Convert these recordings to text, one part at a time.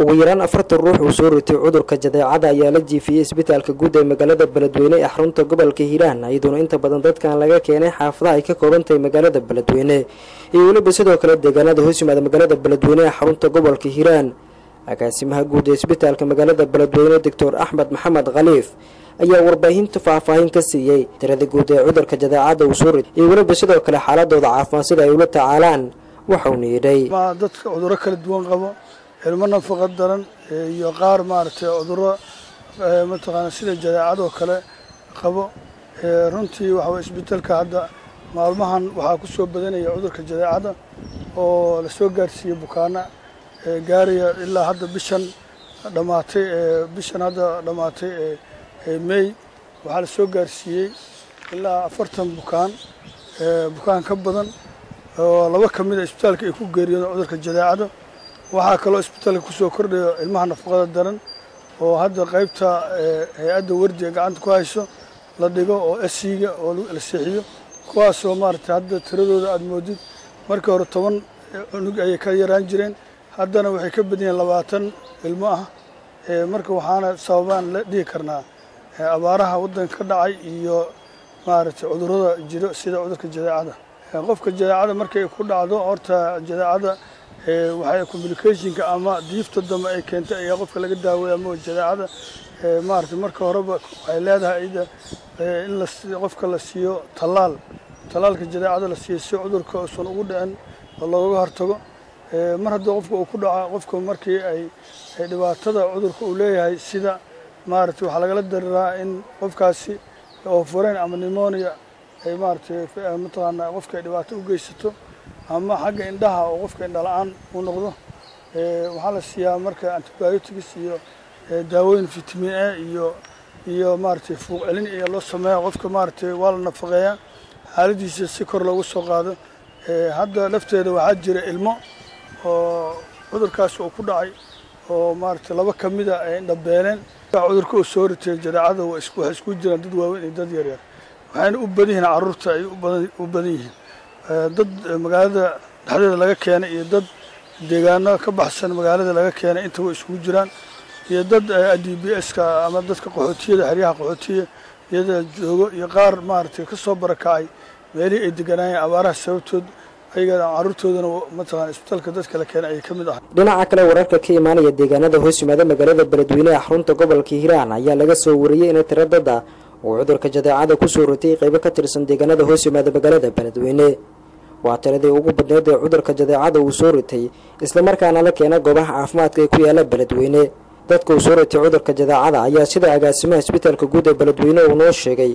ugu yaraan afartan ruux uu soo ritay cudurka jadeecada ayaa la jiifiyey isbitaalka guud ee magaalada beledweyne ee xarunta gobolka hiiraan iyadoona inta badan dadkan laga keenay xaafadaha ay ka kooban tahay magaalada beledweyne. Iyo weliba sidoo kale deegaanada hoos yimaada magaalada beledweyne ee xarunta gobolka hiiraan agaasimaha guud ee isbitaalka magaalada beledweyne doctor axmed maxamed khaliif ayaa warbaahinta faahfaahin ka siiyey. Tirada guud ee cudurka jadeecada uu soo ritay iyo weliba sidoo kale xaaladooda caafimaad sida ay ula tacaalaan waxauna yidhay dadka ilmo nafaqa daran iyo qaar maaragtay cuduro mataqaana sida jadeecadoo kale qabo. Runtii waxaway isbitaalka hadda maalmahan waxaa ku soo badanaya cudurka jadeecada oo la soo gaarsiiyey bukaana gaaraya ilaa hadda bishan dhammaatay bishan hadda dhammaatay may waxaa la soo gaarsiiyey ilaa afartan bukaan bukaan ka badan oo laba ka mid a isbitaalka ay ku geeriyooden cudurka jadeecada waxaa kaloo isbitaalka ku soo kordhayo ilmaha nafaqada daran oo hadda qaybta hay'adda wardiga gacanta ku hayso la dhigo oo esiga oo la seexiyo kuwaasoo maaragtay hadda tiradooda aada moodid. Markii hore toban cunug ayay ka yaraan jireen. Haddana waxay ka badan labaatan ilmo ah. Marka waxaana sababaan la dhihi karnaa abaaraha waddanka ka dhacay iyo maaragtay cudurrada jiro sida cudurka jadeecada. Qofka jadeecada markay ku dhacdo horta jadeecada waxay communicationka ama diifta dambe ay keentay ayaa qofka laga daaweeya ama jadeecada. Maaragtay marka horeba waxay leedahay ida in la qofka la siiyo tallaal tallaalka jadeecada la siiyo si cudurka uusan ugu dhicin oo looga hortago. Mar haddii qofka uu ku dhaco qofka markii ay dhibaatada cudurka uu leeyahay sida maaragtay waxaa lagala dariraa in qofkaasi oofureyn ama nimonia ay maaragtay mataqaanaa qofka ay dhibaato u geysato ama xagga indhaha oo qofka indhala-aan uu noqdo waxaa la siiyaa marka antibiotics iyo daawooyin vitamin a iyo iyo maaragtay fuuq celin iyo loo sameeya qofka maaragtay waa la nafaqeeyaa xaaladiisa si kor loogu soo qaado. Hadda lafteeda waxaa jira ilmo oo cudurkaas uu ku dhacay oo maaragtay laba ka mida ay indhabeeleen cudurka uu soo ritay jadeecada waxay isku jiraan dad waaweyn iyo dad yaryar. Waxayna u badan yihiin carruurta ay u badan yihiin dad magaalada dhexdeeda laga keenay iyo dad deegaano ka baxsan magaalada laga keenay intaba isugu jiraan iyo dad d b s-ka ama dadka qaxootiyada xeryaha qaxootiya iyada joogo iyo qaar maaragtay ka soo barakacay meelihii ay deganaayeen abaaraha sababtood ayaga carruurtoodana mataqana isbitaalka dadka la keenay ayay ka mid ahay dhinaca kale wararka ka imaanaya deegaanada hoos yimaada magaalada beledweyne ee xarunta gobolka hiiraan ayaa laga soo wariyey in tiro dad ah uu cudurka jadeecada ku soo ritay qaybo ka tirsan deegaanada hoos yimaada magaalada beledweyne waa tiradii ugu badneyd ee cudurka jadeecada uu soo ritay islamarkaana la keena goobaha caafimaadka ee ku yaalla beledweyne. Dadka uu soo ritay cudurka jadeecada ayaa sida agaasimaha isbitaalka guud ee beledweyne uu noo sheegay.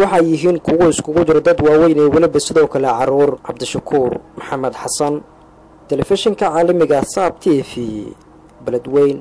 Waxay yihiin kuwo iskugu jiro dad waaweyn ee weliba sidoo kale carruur. Cabdishakuur maxamed xasan telefishinka caalamiga saab t v beledweyn